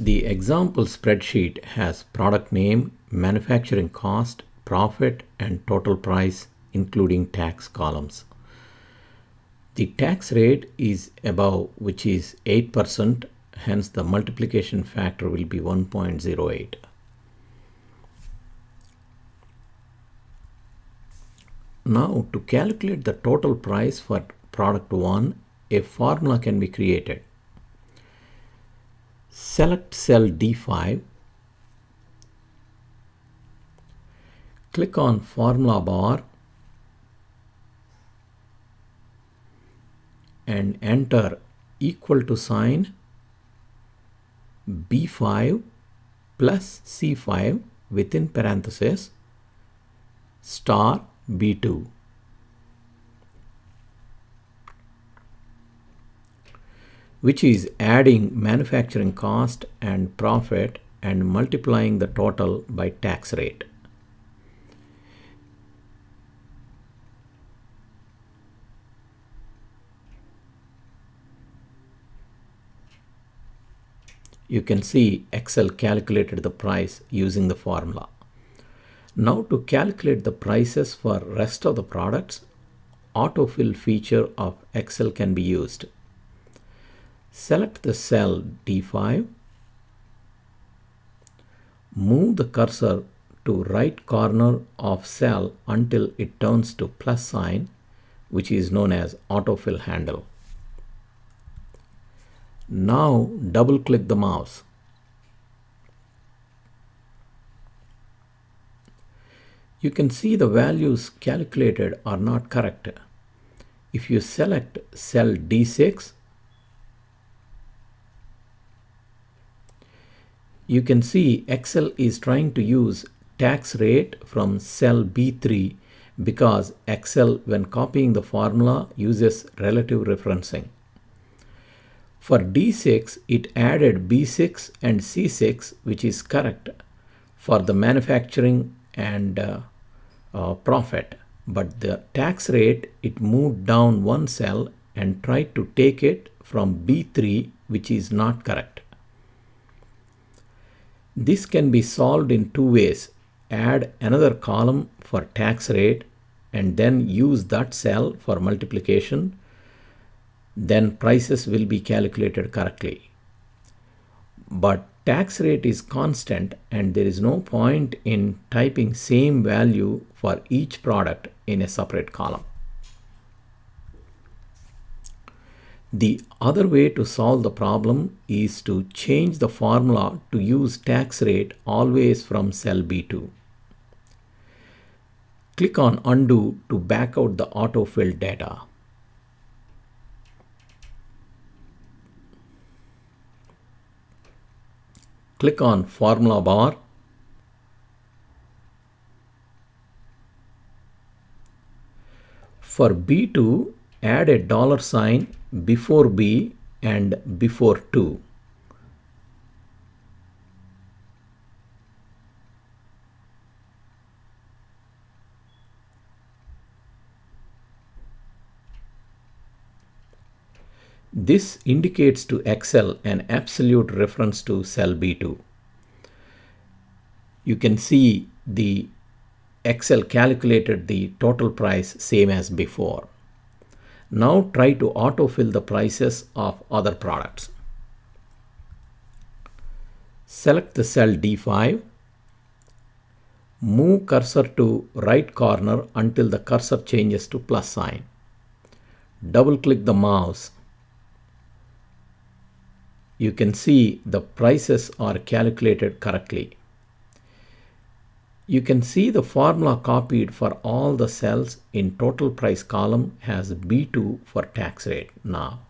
The example spreadsheet has product name, manufacturing cost, profit, and total price, including tax columns. The tax rate is above, which is 8%, hence the multiplication factor will be 1.08. Now to calculate the total price for product 1, a formula can be created. Select cell D5, click on formula bar and enter equal to sign B5 plus C5 within parenthesis star B2. Which is adding manufacturing cost and profit and multiplying the total by tax rate. You can see Excel calculated the price using the formula. Now to calculate the prices for rest of the products, autofill feature of Excel can be used. Select the cell D5, move the cursor to right corner of cell until it turns to plus sign, which is known as autofill handle. Now double click the mouse. You can see the values calculated are not correct. If you select cell D6, you can see Excel is trying to use tax rate from cell B3 because Excel when copying the formula uses relative referencing. For D6, it added B6 and C6 which is correct for the manufacturing and uh, uh, profit. But the tax rate, it moved down one cell and tried to take it from B3 which is not correct. This can be solved in two ways. Add another column for tax rate and then use that cell for multiplication. Then prices will be calculated correctly. But tax rate is constant and there is no point in typing same value for each product in a separate column. The other way to solve the problem is to change the formula to use tax rate always from cell B2. Click on undo to back out the autofill data. Click on formula bar. For B2, add a dollar sign before B and before 2. This indicates to Excel an absolute reference to cell B2. You can see the Excel calculated the total price same as before. Now try to autofill the prices of other products. Select the cell D5. Move cursor to right corner until the cursor changes to plus sign. Double click the mouse. You can see the prices are calculated correctly. You can see the formula copied for all the cells in total price column has B2 for tax rate now.